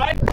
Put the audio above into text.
Bye.